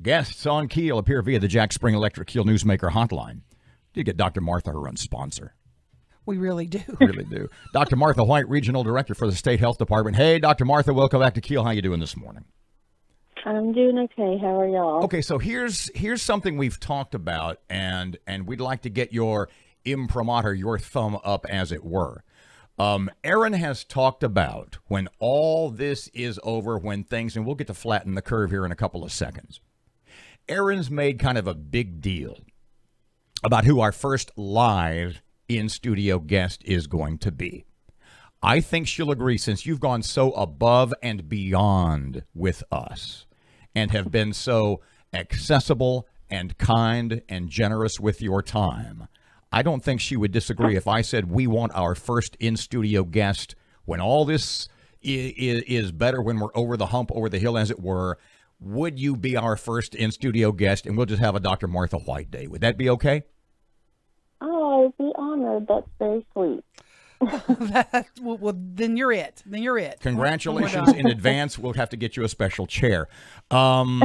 Guests on Keel appear via the Jack Spring Electric Keel Newsmaker hotline. Did get Dr. Martha her own sponsor. We really do. really do. Dr. Martha Whyte, Regional Director for the State Health Department. Hey, Dr. Martha, welcome back to Keel. How you doing this morning? I'm doing okay. How are y'all? Okay, so here's here's something we've talked about, and and we'd like to get your imprimatur, your thumb up, as it were. Um, Aaron has talked about when all this is over, when things, and we'll get to flatten the curve here in a couple of seconds. Aaron's made kind of a big deal about who our first live in studio guest is going to be. I think she'll agree since you've gone so above and beyond with us and have been so accessible and kind and generous with your time. I don't think she would disagree if I said we want our first in studio guest when all this is, is better, when we're over the hump, over the hill, as it were. Would you be our first in studio guest? And we'll just have a Dr. Martha Whyte day. Would that be okay? Oh, I'd be honored. That's very sweet. well, well, then you're it. Then you're it. Congratulations in advance. We'll have to get you a special chair. Um,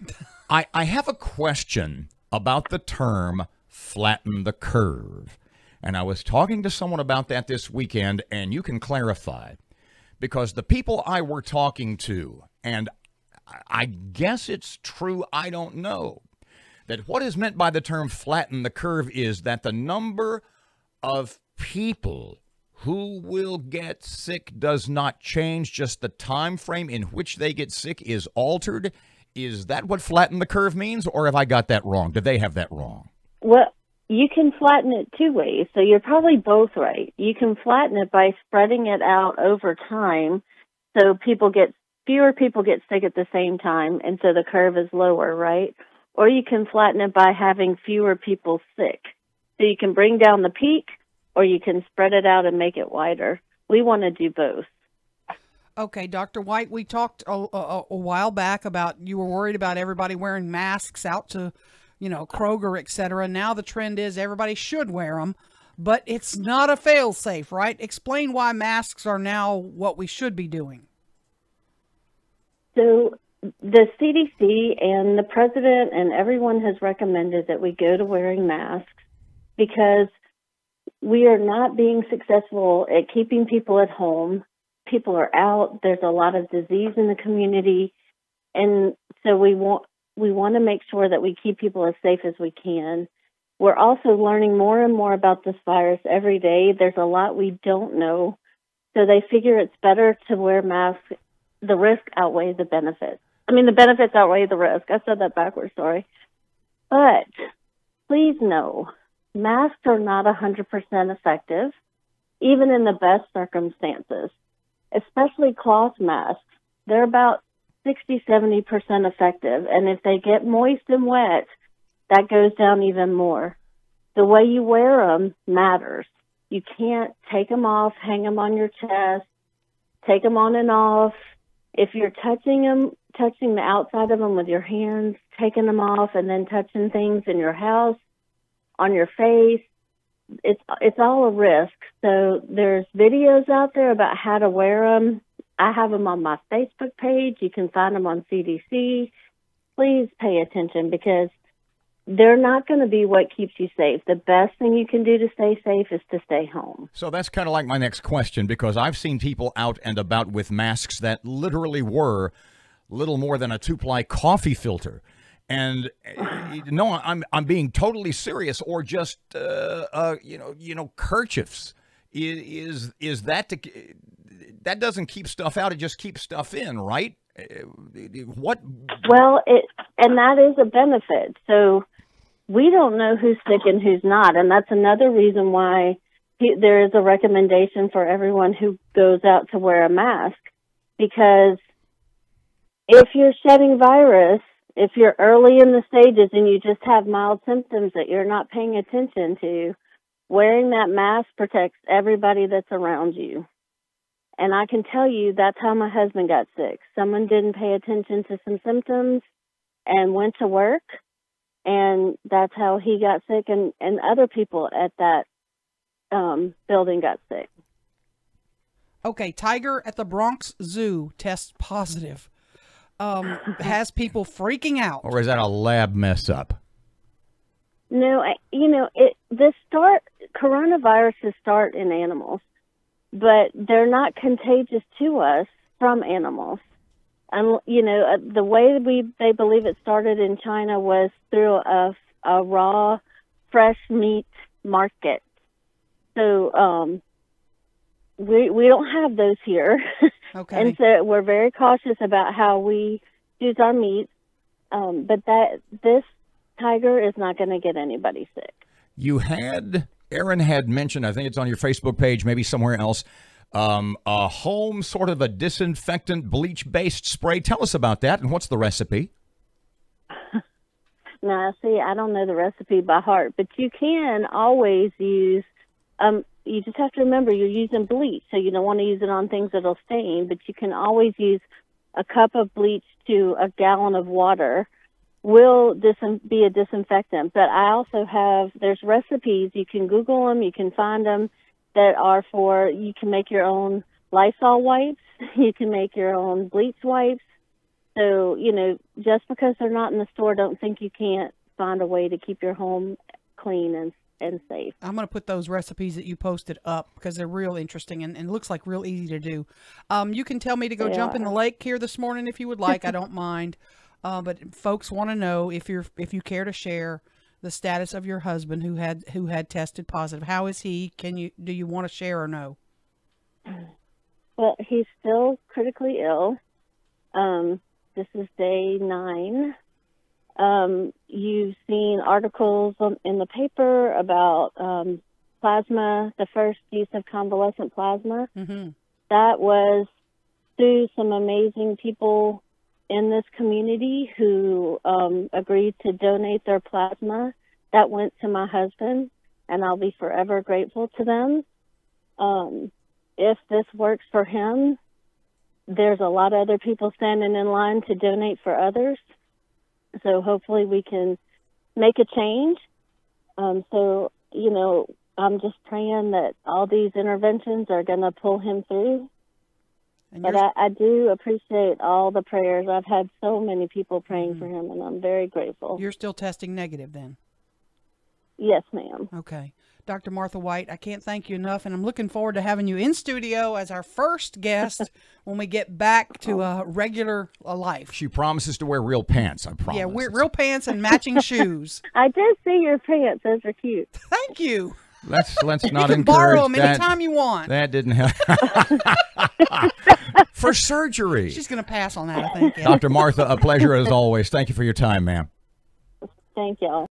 I, I have a question about the term flatten the curve. And I was talking to someone about that this weekend, and you can clarify because the people I were talking to, and I guess it's true, I don't know, that what is meant by the term flatten the curve is that the number of people who will get sick does not change just the time frame in which they get sick is altered. Is that what flatten the curve means or have i got that wrong? Did they have that wrong? Well you can flatten it two ways so you're probably both right. You can flatten it by spreading it out over time so people get fewer people get sick at the same time and so the curve is lower right or you can flatten it by having fewer people sick so you can bring down the peak or you can spread it out and make it wider. We want to do both. Okay, Dr. Whyte, we talked a, a, a, while back about you were worried about everybody wearing masks out to, you know, Kroger, etc. Now the trend is everybody should wear them, but it's not a fail safe, right? Explain why masks are now what we should be doing. So the CDC and the president and everyone has recommended that we go to wearing masks because we are not being successful at keeping people at home. People are out. There's a lot of disease in the community, and so we want we want to make sure that we keep people as safe as we can. We're also learning more and more about this virus every day. There's a lot we don't know, so they figure it's better to wear masks. The risk outweighs the benefits. I mean, the benefits outweigh the risk. I said that backwards. Sorry, but please know masks are not 100% effective, even in the best circumstances, especially cloth masks. They're about 60, 70% effective. And if they get moist and wet, that goes down even more. The way you wear them matters. You can't take them off, hang them on your chest, take them on and off. If you're touching them, touching the outside of them with your hands, taking them off, and then touching things in your house, on your face. It's it's all a risk. So there's videos out there about how to wear them. I have them on my Facebook page. You can find them on CDC. Please pay attention because they're not going to be what keeps you safe. The best thing you can do to stay safe is to stay home. So that's kind of like my next question because I've seen people out and about with masks that literally were little more than a two ply coffee filter. And uh, no, I'm I'm being totally serious, or just uh, uh, you know you know kerchiefs. Is is that to, that doesn't keep stuff out? It just keeps stuff in, right? Uh, what? Well, it and that is a benefit. So we don't know who's sick and who's not, and that's another reason why he, there is a recommendation for everyone who goes out to wear a mask because if you're shedding virus if you're early in the stages and you just have mild symptoms that you're not paying attention to, wearing that mask protects everybody that's around you. And I can tell you that's how my husband got sick. Someone didn't pay attention to some symptoms and went to work, and that's how he got sick, and, and other people at that um, building got sick. Okay, tiger at the Bronx Zoo tests positive um, has people freaking out. Or is that a lab mess up? No, I, you know, it the start coronaviruses start in animals, but they're not contagious to us from animals. And you know, uh, the way we they believe it started in China was through a, a raw, fresh meat market. So um, we we don't have those here, Okay. and so we're very cautious about how we use our meat. Um, but that this tiger is not going to get anybody sick. You had Aaron had mentioned, I think it's on your Facebook page, maybe somewhere else, um, a home sort of a disinfectant bleach based spray. Tell us about that and what's the recipe? Now, see, I don't know the recipe by heart, but you can always use. Um, you just have to remember you're using bleach, so you don't want to use it on things that'll stain. But you can always use a cup of bleach to a gallon of water. Will dis- be a disinfectant. But I also have there's recipes you can Google them, you can find them that are for you can make your own Lysol wipes, you can make your own bleach wipes. So, you know, just because they're not in the store, don't think you can't find a way to keep your home clean and, and safe. I'm going to put those recipes that you posted up because they're real interesting and, and looks like real easy to do. Um, you can tell me to go They jump in the lake here this morning if you would like. I don't mind. Uh, but folks want to know if you're if you care to share the status of your husband who had who had tested positive. How is he? Can you do you want to share or no? Well, he's still critically ill. Um, this is day nine. Um, you've seen articles on, in the paper about um, plasma, the first use of convalescent plasma. Mm-hmm. that was through some amazing people in this community who um, agreed to donate their plasma. That went to my husband, and I'll be forever grateful to them. Um, if this works for him, there's a lot of other people standing in line to donate for others. So hopefully we can make a change. Um, so, you know, I'm just praying that all these interventions are going to pull him through. And But I, I do appreciate all the prayers. I've had so many people praying Mm-hmm. for him, and I'm very grateful. you're still testing negative then. yes, ma'am. Okay. Dr. Martha Whyte, I can't thank you enough, and I'm looking forward to having you in studio as our first guest when we get back to a regular uh, life. She promises to wear real pants, I promise. Yeah, we're real pants and matching shoes. I did see your pants; those are cute. Thank you. Let's let's not You not can encourage borrow them that. anytime you want. That didn't help. For surgery. She's going to pass on that, I think. yeah. Dr. Martha, a pleasure as always. Thank you for your time, ma'am. Thank y'all.